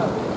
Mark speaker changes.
Speaker 1: Wow.